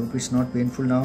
hope it's not painful now.